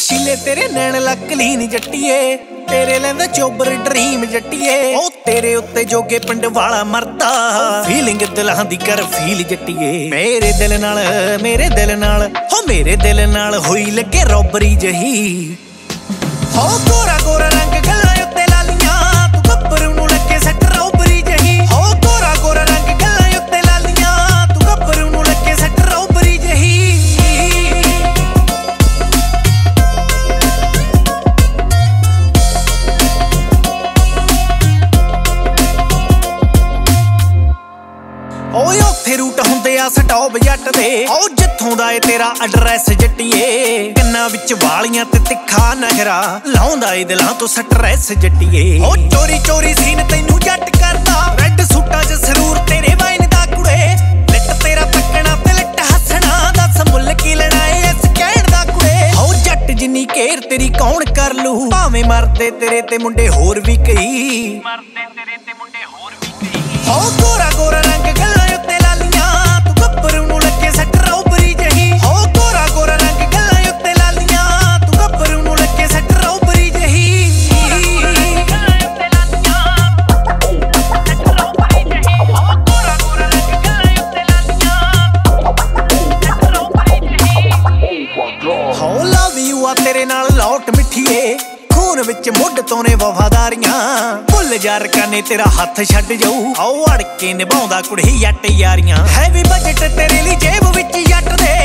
ਨਸ਼ੀਲੇ ਤੇਰੇ ਨੈਣ ਲੱਕ ਲੀਨ ਜੱਟੀਏ, ਤੇਰੇ ਲੈਂਦਾ ਚੋਬਰ ਡ੍ਰੀਮ ਜੱਟੀਏ। ਉਹ ਤੇਰੇ ਉੱਤੇ ਜੋਗੇ ਪਿੰਡ ਵਾਲਾ ਮਰਦਾ ਫੀਲਿੰਗ ਦਿਲਾਂ ਦੀ ਕਰ ਫੀਲ ਜੱਟੀਏ। ਮੇਰੇ ਦਿਲ ਨਾਲ, ਮੇਰੇ ਦਿਲ ਨਾਲ, ਹੋ ਮੇਰੇ ਦਿਲ ਨਾਲ ਹੋਈ ਲੱਗੇ ਰੋਬਰੀ ਜਹੀ। ਹੋ ਗੋਰਾ ਓਏ ਉੱਥੇ ਰੂਟ ਹੁੰਦੇ ਆ ਸਟਾਪ ਜੱਟ ਦੇ। ਓ ਜਿੱਥੋਂ ਦਾ ਏ ਤੇਰਾ ਐਡਰੈਸ ਜੱਟੀਏ। ਕੰਨਾਂ ਵਿੱਚ ਵਾਲੀਆਂ ਤੇ ਤਿੱਖਾ ਨਖਰਾ ਲਾਉਂਦਾ ਏ ਦਿਲਾਂ ਤੋਂ ਸਟ੍ਰੈਸ ਜੱਟੀਏ। ਓ ਚੋਰੀ ਚੋਰੀ ਸੀਨ ਤੈਨੂੰ ਜੱਟ ਕਰਦਾ। ਰੈੱਡ ਸੂਟਾਂ 'ਚ ਸਰੂਰ ਤੇਰੇ ਵਾਈਨ ਦਾ ਕੁੜੇ। ਲਿੱਟ ਤੇਰਾ ਤੱਕਣਾ ਤੇ ਲਿੱਟ ਹੱਸਣਾ। ਦੱਸ ਮੁੱਲ ਕੀ ਲੈਣਾ ਏ ਇਸ ਕਹਿਣ ਦਾ ਕੁੜੇ। ਓ ਜੱਟ ਜਿੰਨੀ ਕੇਰ ਤੇਰੀ ਕੌਣ ਕਰ ਲੂ? ਭਾਵੇਂ ਮਰਦੇ ਤੇਰੇ ਤੇ ਮੁੰਡੇ ਹੋਰ ਵੀ ਕਈ। ਮਰਦੇ ਤੇਰੇ ਤੇ ਮੁੰਡੇ ਹੋਰ ਵੀ ਕਈ। ਹੋ ਗੋਰਾ ਗੋਰਾ ਤੇਰੇ ਨਾਲ ਲੌਟ ਮਿੱਠੀਏ। ਖੂਨ ਵਿੱਚ ਮੁੱਢ ਤੋਂ ਨੇ ਵਫਾਦਾਰੀਆਂ। ਭੁੱਲ ਜਾ ਰਕਾਨੇ ਤੇਰਾ ਹੱਥ ਛੱਡ ਜਾਊ। ਆਓ ਅੜ ਕੇ ਨਿਭਾਉਂਦਾ ਕੁੜੀ ਜੱਟ ਯਾਰੀਆਂ। ਹੈਵੀ ਬਜਟ ਤੇਰੇ ਲਈ ਜੇਬ ਵਿੱਚ ਜੱਟ ਦੇ।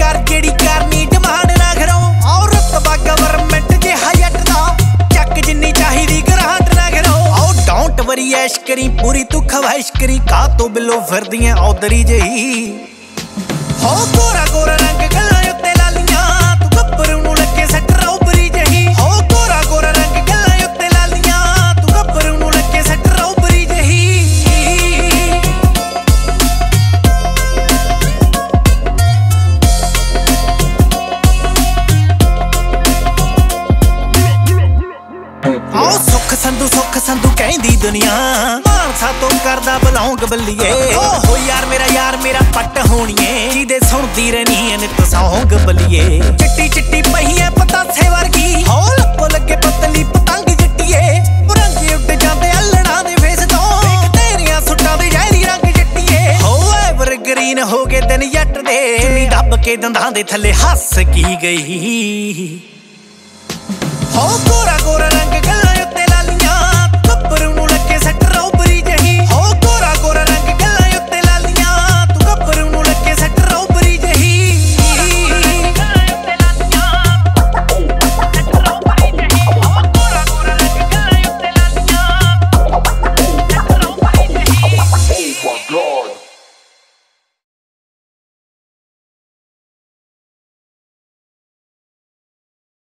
ਕਰ ਜਿਹੜੀ ਕਰਨੀ, ਡਿਮਾਂਡ ਨਾ ਘਰੋਂ। ਆਓ ਰਤਬਾ ਗਵਰਨਮੈਂਟ ਜਿਹਾ ਜੱਟ ਦਾ। ਚੱਕ ਜਿੰਨੀ ਚਾਹੀਦੀ ਗਰਾਂਟ ਨਾ ਘਰੋਂ। ਆਓ ਡੋਂਟ ਵਰੀ ਐਸ਼ ਕਰੀ, ਪੂਰੀ ਤੂੰ ਖਵਾਇਸ਼ ਕਰੀ। ਕਾ ਤੋਂ ਬਿਲੋ ਫਿਰਦੀਆਂ ਔਦਰੀ ਜਹੀ। ਹੋ ਗੋਰਾ ਗੋਰਾ ਰੰਗ ਗੱਲਾਂ ਸੁੱਖ ਸੰਧੂ ਸੁੱਖ ਸੰਧੂ ਕਹਿੰਦੀ ਦੁਨੀਆ। ਮਾਨਸਾ ਤੋਂ ਕਰਦਾ ਬਲੌਂਗ ਬੱਲੀਏ। ਓਹੋ ਯਾਰ ਮੇਰਾ ਯਾਰ, ਮੇਰਾ ਪੱਟ ਹੋਣੀਏ। ਜਿਹਦੇ ਸੁਣਦੀ ਰਹਿਣੀ ਐ ਨਿਤ ਸੌਂਗ ਬੱਲੀਏ। ਚਿੱਟੀ ਚਿੱਟੀ ਪਹੀਏ ਪਤਾਸੇ ਵਰਗੀ। ਹੋ ਲੱਪੋ ਲੱਗੇ ਪਤਲੀ ਪਤੰਗ ਜੱਟੀਏ। ਰੰਗੇ ਉੱਡ ਜਾਂਦੇ ਅਲੜਾਂ ਦੇ ਵੇਸ ਤੋਂ। ਵੇਖ ਤੇਰੀਆਂ ਸੁੱਟਾਂ ਦੇ ਜ਼ਹਿਰੀ ਰੰਗ ਜੱਟੀਏ। ਹੋ ਐਵਰ ਗ੍ਰੀਨ ਹੋ ਗਏ ਦਿਨ ਜੱਟ ਦੇ। ਚੁੰਨੀ ਦੱਬ ਕੇ ਦੰਦਾਂ ਦੇ ਥੱਲੇ ਹੱਸ ਕੀ ਗਈ। ਹੋ ਗੋਰਾ ਗੋਰਾ ਰੰਗ ਗੱਲਾਂ